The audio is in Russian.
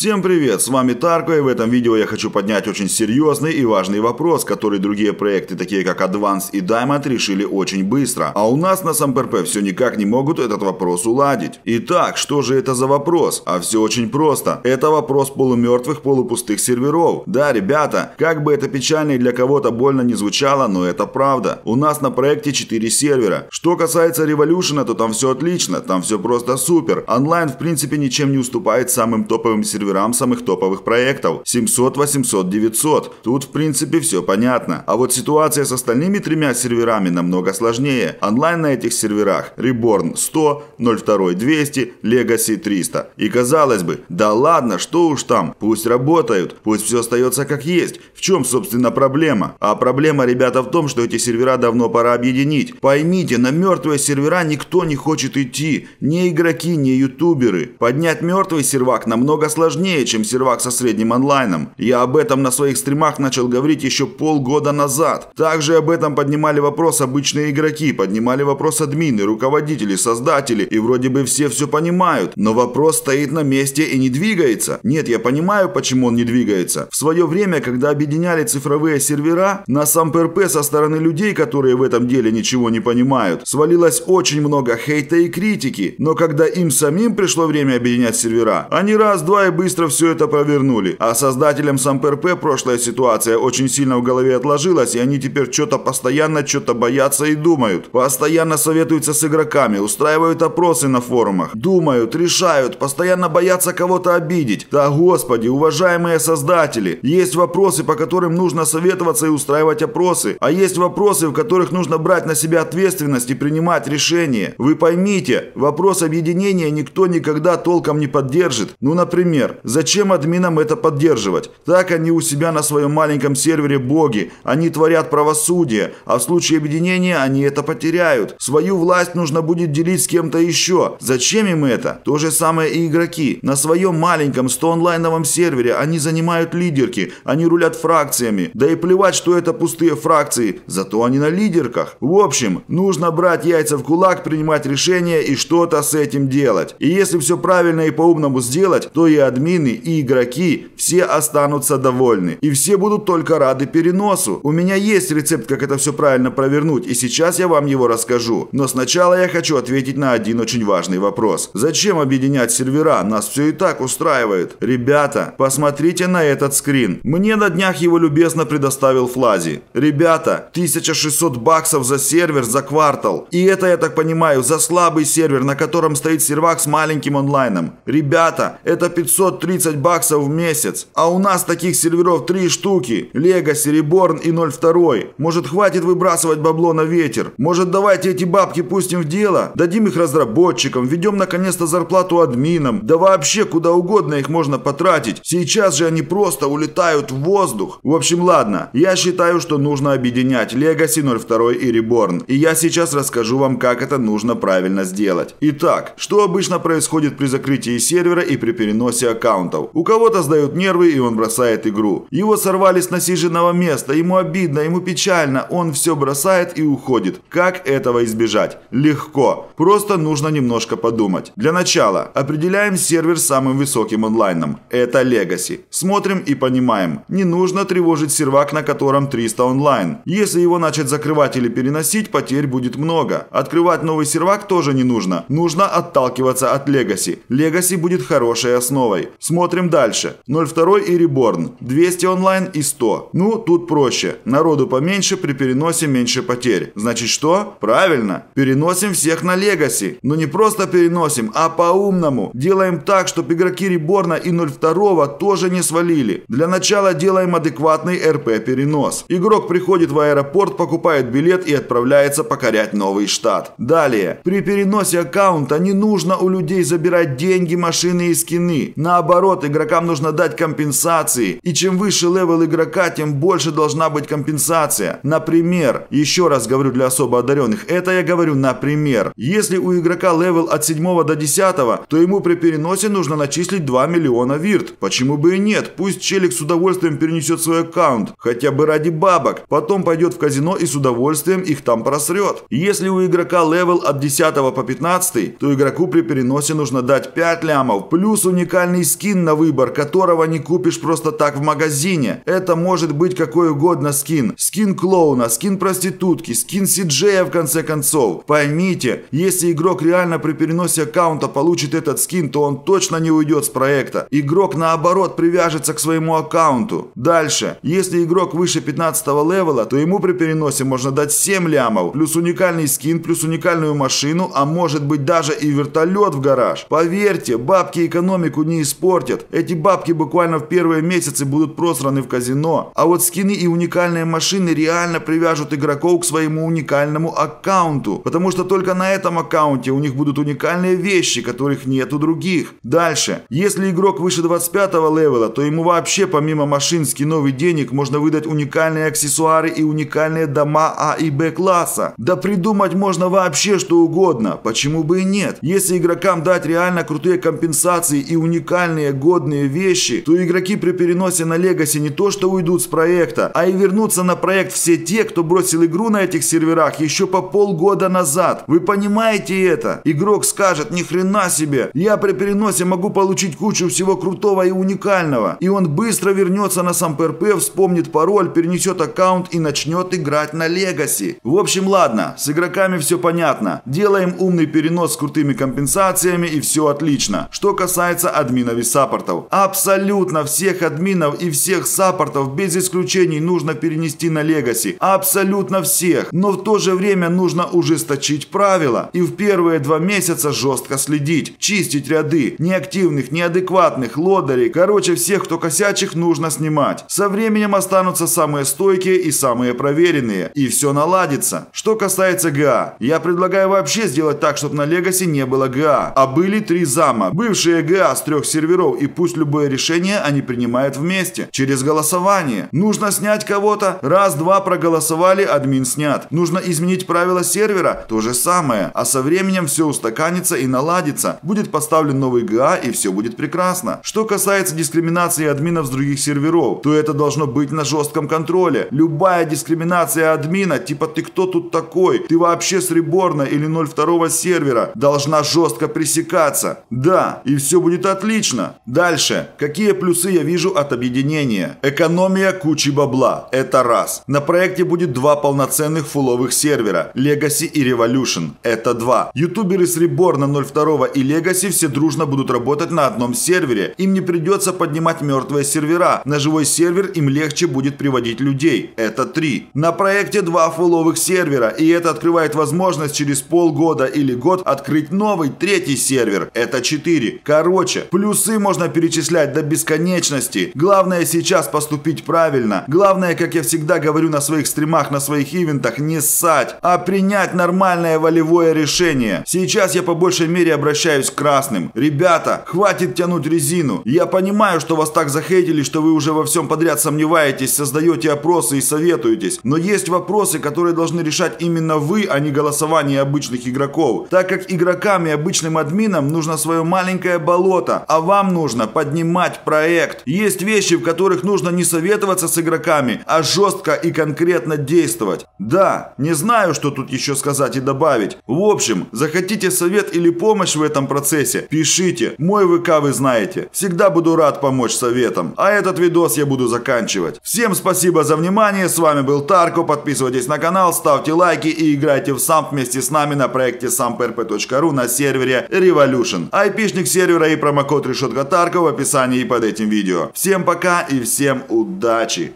Всем привет, с вами Тарко, и в этом видео я хочу поднять очень серьезный и важный вопрос, который другие проекты, такие как Advance и Diamond, решили очень быстро. А у нас на SamPRP все никак не могут этот вопрос уладить. Итак, что же это за вопрос? А все очень просто. Это вопрос полумертвых, полупустых серверов. Да, ребята, как бы это печально и для кого-то больно не звучало, но это правда. У нас на проекте 4 сервера. Что касается Revolution, то там все отлично, там все просто супер. Онлайн в принципе ничем не уступает самым топовым серверам серверам самых топовых проектов. 700, 800, 900. Тут в принципе все понятно. А вот ситуация с остальными тремя серверами намного сложнее. Онлайн на этих серверах Reborn 100, 02 200, Legacy 300. И казалось бы, да ладно, что уж там, пусть работают, пусть все остается как есть. В чем, собственно, проблема? А проблема, ребята, в том, что эти сервера давно пора объединить. Поймите, на мертвые сервера никто не хочет идти. Ни игроки, ни ютуберы. Поднять мертвый сервак намного сложнее сложнее, чем сервак со средним онлайном. Я об этом на своих стримах начал говорить еще полгода назад. Также об этом поднимали вопрос обычные игроки, поднимали вопрос админы, руководители, создатели, и вроде бы все все понимают. Но вопрос стоит на месте и не двигается. Нет, я понимаю, почему он не двигается. В свое время, когда объединяли цифровые сервера, на сам ПРП со стороны людей, которые в этом деле ничего не понимают, свалилось очень много хейта и критики. Но когда им самим пришло время объединять сервера, они раз-два и быстро все это провернули. А создателям СамПРП прошлая ситуация очень сильно в голове отложилась, и они теперь что-то постоянно что-то боятся и думают. Постоянно советуются с игроками, устраивают опросы на форумах. Думают, решают, постоянно боятся кого-то обидеть. Да господи, уважаемые создатели, есть вопросы, по которым нужно советоваться и устраивать опросы. А есть вопросы, в которых нужно брать на себя ответственность и принимать решения. Вы поймите, вопрос объединения никто никогда толком не поддержит. Ну, Например, зачем админам это поддерживать? Так они у себя на своем маленьком сервере боги, они творят правосудие, а в случае объединения они это потеряют. Свою власть нужно будет делить с кем-то еще. Зачем им это? То же самое и игроки. На своем маленьком 100-онлайновом сервере они занимают лидерки, они рулят фракциями. Да и плевать, что это пустые фракции, зато они на лидерках. В общем, нужно брать яйца в кулак, принимать решения и что-то с этим делать. И если все правильно и по-умному сделать, то и админ админы и игроки все останутся довольны. И все будут только рады переносу. У меня есть рецепт, как это все правильно провернуть, и сейчас я вам его расскажу. Но сначала я хочу ответить на один очень важный вопрос. Зачем объединять сервера? Нас все и так устраивает. Ребята, посмотрите на этот скрин. Мне на днях его любезно предоставил Флази. Ребята, 1600 баксов за сервер за квартал. И это, я так понимаю, за слабый сервер, на котором стоит сервак с маленьким онлайном. Ребята, это 500 530 баксов в месяц. А у нас таких серверов три штуки. Legacy, Reborn и 02. Может хватит выбрасывать бабло на ветер? Может давайте эти бабки пустим в дело? Дадим их разработчикам, введем наконец-то зарплату админам. Да вообще куда угодно их можно потратить. Сейчас же они просто улетают в воздух. В общем, ладно. Я считаю, что нужно объединять Legacy 02 и Reborn. И я сейчас расскажу вам, как это нужно правильно сделать. Итак, что обычно происходит при закрытии сервера и при переносе аккаунтов. У кого-то сдают нервы, и он бросает игру. Его сорвали с насиженного места, ему обидно, ему печально, он все бросает и уходит. Как этого избежать? Легко. Просто нужно немножко подумать. Для начала, определяем сервер с самым высоким онлайном. Это Legacy. Смотрим и понимаем. Не нужно тревожить сервак, на котором 300 онлайн. Если его начать закрывать или переносить, потерь будет много. Открывать новый сервак тоже не нужно. Нужно отталкиваться от Legacy. Legacy будет хорошей основой. Смотрим дальше. 02 и Reborn. 200 онлайн и 100. Ну, тут проще. Народу поменьше, при переносе меньше потерь. Значит что? Правильно. Переносим всех на Legacy. Но не просто переносим, а по-умному. Делаем так, чтобы игроки Reborn и 02 тоже не свалили. Для начала делаем адекватный RP-перенос. Игрок приходит в аэропорт, покупает билет и отправляется покорять новый штат. Далее. При переносе аккаунта не нужно у людей забирать деньги, машины и скины. На Наоборот, игрокам нужно дать компенсации. И чем выше level игрока, тем больше должна быть компенсация. Например, еще раз говорю для особо одаренных, это я говорю например. Если у игрока level от 7 до 10, то ему при переносе нужно начислить 2 миллиона вирт. Почему бы и нет? Пусть челик с удовольствием перенесет свой аккаунт. Хотя бы ради бабок. Потом пойдет в казино и с удовольствием их там просрет. Если у игрока level от 10 по 15, то игроку при переносе нужно дать 5 лямов плюс уникальный скин на выбор, которого не купишь просто так в магазине. Это может быть какой угодно скин. Скин клоуна, скин проститутки, скин Сиджея в конце концов. Поймите, если игрок реально при переносе аккаунта получит этот скин, то он точно не уйдет с проекта. Игрок наоборот привяжется к своему аккаунту. Дальше, если игрок выше 15 level а, то ему при переносе можно дать 7 лямов, плюс уникальный скин, плюс уникальную машину, а может быть даже и вертолет в гараж. Поверьте, бабки экономику не испортят. Эти бабки буквально в первые месяцы будут просраны в казино. А вот скины и уникальные машины реально привяжут игроков к своему уникальному аккаунту. Потому что только на этом аккаунте у них будут уникальные вещи, которых нет у других. Дальше. Если игрок выше 25 левела, то ему вообще помимо машин, скинов и денег можно выдать уникальные аксессуары и уникальные дома А и Б класса. Да придумать можно вообще что угодно. Почему бы и нет? Если игрокам дать реально крутые компенсации и уникальные годные вещи, то игроки при переносе на Legacy не то что уйдут с проекта, а и вернутся на проект все те, кто бросил игру на этих серверах еще по полгода назад. Вы понимаете это? Игрок скажет, ни хрена себе, я при переносе могу получить кучу всего крутого и уникального. И он быстро вернется на сам ПРП, вспомнит пароль, перенесет аккаунт и начнет играть на Legacy. В общем, ладно, с игроками все понятно. Делаем умный перенос с крутыми компенсациями и все отлично. Что касается админов и саппортов. Абсолютно всех админов и всех саппортов без исключений нужно перенести на Legacy. Абсолютно всех. Но в то же время нужно ужесточить правила. И в первые два месяца жестко следить. Чистить ряды. Неактивных, неадекватных, лодырей. Короче, всех, кто косячих, нужно снимать. Со временем останутся самые стойкие и самые проверенные. И все наладится. Что касается ГА. Я предлагаю вообще сделать так, чтобы на Legacy не было ГА. А были три зама. Бывшие ГА с трех серверов. И пусть любое решение они принимают вместе. Через голосование. Нужно снять кого-то. Раз-два проголосовали, админ снят. Нужно изменить правила сервера. То же самое. А со временем все устаканится и наладится. Будет поставлен новый ГА и все будет прекрасно. Что касается дискриминации админов с других серверов, то это должно быть на жестком контроле. Любая дискриминация админа, типа ты кто тут такой, ты вообще с реборна или 02 сервера, должна жестко пресекаться. Да, и все будет отлично. Дальше. Какие плюсы я вижу от объединения? Экономия кучи бабла. Это раз. На проекте будет два полноценных фуловых сервера. Legacy и Revolution. Это два. Ютуберы с Reborn 02 и Legacy все дружно будут работать на одном сервере. Им не придется поднимать мертвые сервера. На живой сервер им легче будет приводить людей. Это три. На проекте два фуловых сервера. И это открывает возможность через полгода или год открыть новый третий сервер. Это четыре. Короче, плюсы можно перечислять до бесконечности. Главное сейчас поступить правильно. Главное, как я всегда говорю на своих стримах, на своих ивентах, не ссать, а принять нормальное волевое решение. Сейчас я по большей мере обращаюсь к красным. Ребята, хватит тянуть резину. Я понимаю, что вас так захейтили, что вы уже во всем подряд сомневаетесь, создаете опросы и советуетесь. Но есть вопросы, которые должны решать именно вы, а не голосование обычных игроков. Так как игрокам и обычным админам нужно свое маленькое болото, а вам нужно поднимать проект. Есть вещи, в которых нужно не советоваться с игроками, а жестко и конкретно действовать. Да, не знаю, что тут еще сказать и добавить. В общем, захотите совет или помощь в этом процессе, пишите. Мой ВК вы знаете. Всегда буду рад помочь советом. А этот видос я буду заканчивать. Всем спасибо за внимание. С вами был Тарко. Подписывайтесь на канал, ставьте лайки и играйте в сам вместе с нами на проекте samprp.ru на сервере Revolution. Айпишник сервера и промокод решетка Тарко в описании под этим видео. Всем пока и всем удачи!